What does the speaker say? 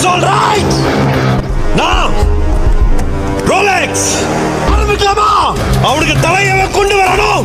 It's all right நான் Rolex அவனுக்கு தலையவை கொண்டு வரணும்.